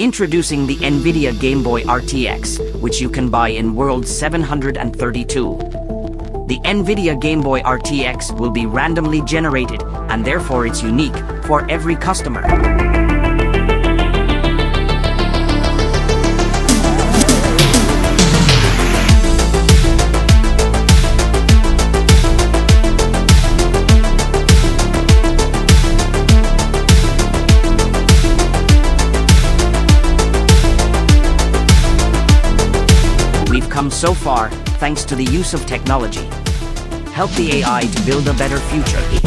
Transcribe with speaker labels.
Speaker 1: Introducing the NVIDIA Game Boy RTX, which you can buy in World 732. The NVIDIA Game Boy RTX will be randomly generated, and therefore it's unique for every customer. Come so far thanks to the use of technology. Help the AI to build a better future.